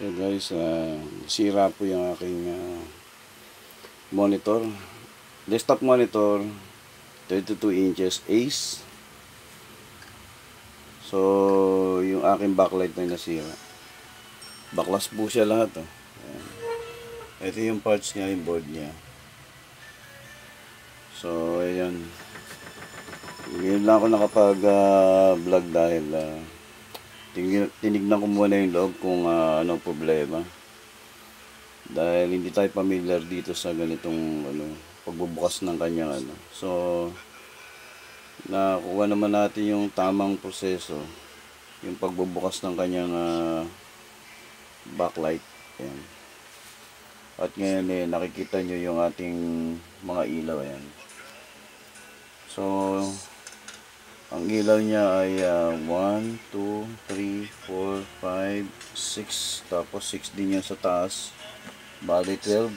So guys, ah, sira po yung aking ah, monitor. Desktop monitor, 32 inches Ace. So, yung aking backlight na nasira. Baklas po siya lahat. Oh. Ito yung parts niya, yung board niya. So, ayan. Ngayon lang ako nakapag-vlog dahil ah, Tingin- tinignan ko muna yung loob kung ah, ano problema. Dahil hindi tayo familiar dito sa ganitong ano, pagbubukas ng kanyang ano. So, nakuha naman natin yung tamang proseso. Yung pagbubukas ng kanyang ah, backlight. Ayan. At ngayon eh, nakikita nyo yung ating mga ilaw. Ayan. So, ang ilaw niya ay ah, 1, 2, 3, 4, 5, 6. Tapos 6 din yan sa taas. Bali 12.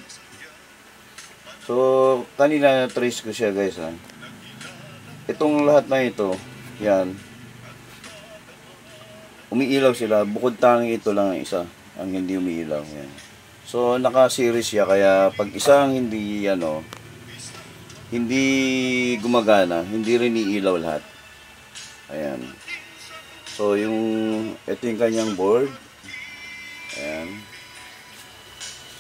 So, kanina trace ko siya guys ha. Itong lahat na ito, yan. Umiilaw sila. Bukod tangi ito lang ang isa. Ang hindi umiilaw. Yan. So, naka-series siya. Kaya pag isang hindi, ano, hindi gumagana, hindi rin iilaw lahat. Ayan. So, yung, ito yung kanyang board. Ayan.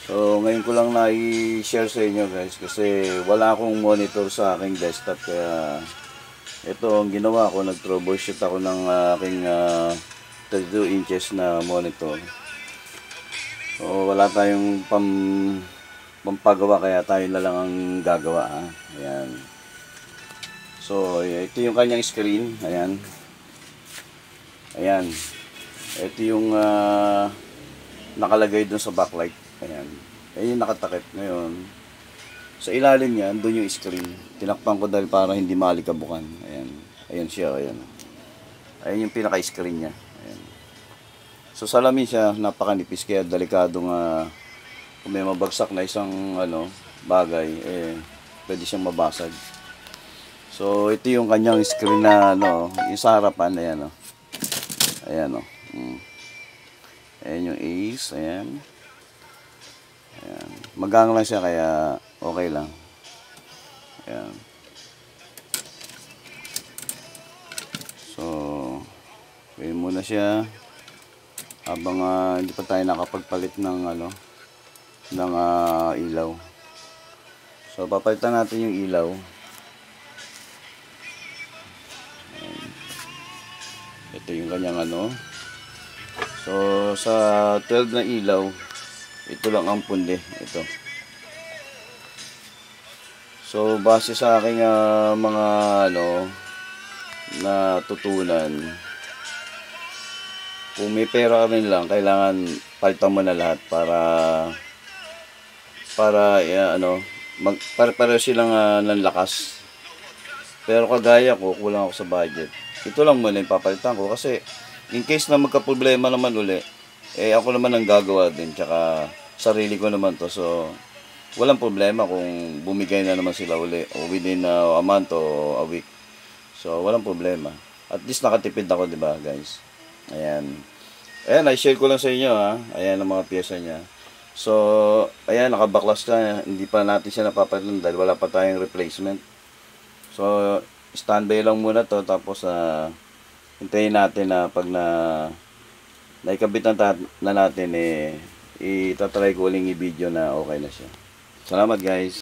So, ngayon ko lang na-share sa inyo guys kasi wala akong monitor sa aking desktop kaya ito ang ginawa ko, nag-troubleshoot ako ng ah, aking ah, 32 inches na monitor. So, wala tayong pam pampagawa kaya tayo na lang ang gagawa ha. Ayan. So, ito yung kanyang screen. Ayan. Ayan. Ito yung ah, nakalagay dun sa backlight. Ayan. Ayan yung nakatakip. Ngayon, sa ilalim niya, doon yung screen. Tinakpan ko dahil para hindi malikabukan. Ayan. Ayan siya. Ayan. Ayan yung pinaka-screen niya. Ayan. So, salamin siya. Napakanipis. Kaya delikado nga kung may mabagsak na isang ano, bagay, eh, pwede siyang mabasag. So, ito yung kanyang screen na, ano, yung sa harapan, ayan, oh. Ayan, oh. Mm. Ayan yung ace, ayan. Ayan. Magang lang siya, kaya okay lang. Ayan. So, gawin muna siya. Habang ah, hindi pa tayo nakapagpalit ng, ano, ng ah, ilaw. So, papalitan natin yung ilaw. Ito yung kanyang ano. So, sa 12 na ilaw, ito lang ang pundi. Ito. So, base sa aking ah, mga ano, natutunan, kung may pera ka rin lang, kailangan palitan mo na lahat para para ya, ano, mag, para, para silang uh, nanlakas. Pero kagaya ko, kulang ako sa budget. Ito lang muna yung papalitan ko kasi in case na magka-problema naman uli, eh ako naman ang gagawa din. Tsaka sarili ko naman to. So, walang problema kung bumigay na naman sila uli o within uh, a month o a week. So, walang problema. At least nakatipid ako, di ba guys? Ayan. Ayan, i-share ko lang sa inyo ha. Ayan ang mga pyesa niya. So, ayan, nakabaklas na. Hindi pa natin siya napapalitan dahil wala pa tayong replacement. So, standby lang muna to tapos uh, hintayin natin na pag na naikabit na, na natin eh itatry ko uling i-video na okay na siya. Salamat guys.